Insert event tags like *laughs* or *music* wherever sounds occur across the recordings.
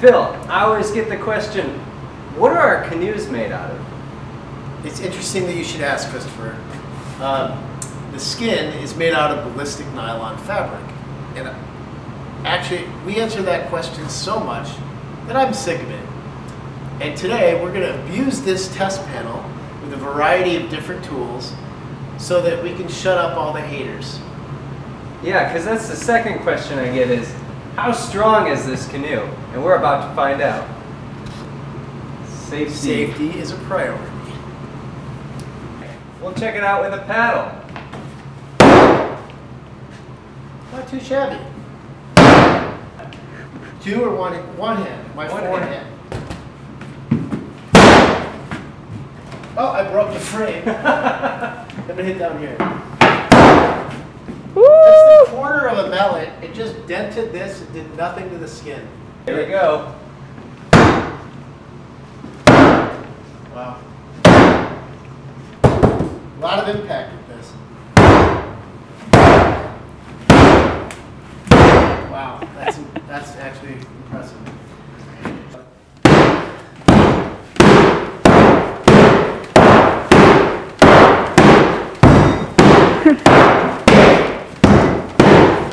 Phil, I always get the question, what are our canoes made out of? It's interesting that you should ask, Christopher. Um, the skin is made out of ballistic nylon fabric. And actually, we answer that question so much that I'm sick of it. And today, we're going to abuse this test panel with a variety of different tools so that we can shut up all the haters. Yeah, because that's the second question I get is, how strong is this canoe? And we're about to find out. Safety. Safety is a priority. We'll check it out with a paddle. Not too shabby. Two or one, one hand, my One forehand. Oh, I broke the frame. *laughs* I'm gonna hit down here. The corner of a mallet. It just dented this. It did nothing to the skin. Here we go. Wow. A lot of impact with this. Wow, that's that's actually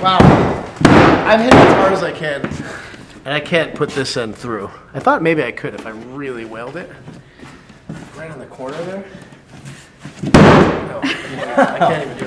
Wow. I'm hitting as hard as I can. And I can't put this end through. I thought maybe I could if I really weld it. Right on the corner there. No, *laughs* I can't even do.